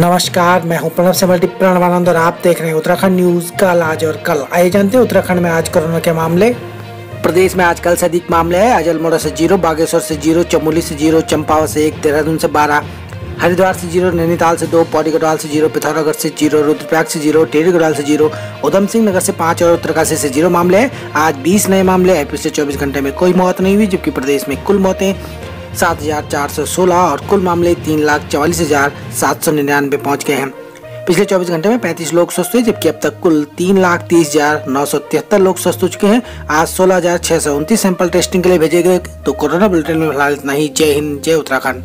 नमस्कार, मैं हूँ प्रणव से मल्टी प्रणवानंद और आप देख रहे हैं उत्तराखंड न्यूज़ कल आज और कल। आइए जानते हैं उत्तराखंड में आज कोरोना के मामले। प्रदेश में आज कल से अधिक मामले हैं। आज अल्मोड़ा से ज़ीरो, बागेश्वर से ज़ीरो, चमोली से ज़ीरो, चंपावत से एक, देहरादून से बारह, हरिद्वार से ज़ीरो, नैनीताल से दो पौड़ी गढ़वाल से ज़ीरो, पिथौरागढ़ से ज़ीरो, रुद्रप्रयाग से ज़ीरो टेरी गढ़वाल से ज़ीरो उधम सिंह नगर से पाँच और उत्तरकाशी से ज़ीरो मामले हैं। आज बीस नए मामले हैं। पिछले चौबीस घंटे में कोई मौत नहीं हुई, जबकि प्रदेश में कुल मौतें सात हज़ार चार सौ सोलह और कुल मामले तीन लाख चवालीस हज़ार सात सौ निन्यानवे पहुँच गए हैं। पिछले 24 घंटे में 35 लोग स्वस्थ हुए, जबकि अब तक कुल तीन लाख तीस हज़ार नौ सौ तिहत्तर लोग स्वस्थ हो चुके हैं। आज सोलह हज़ार छह सौ उनतीस सैंपल टेस्टिंग के लिए भेजे गए तो कोरोना बुलेटिन में फ़िलहाल इतना ही। जय हिंद, जय उत्तराखंड।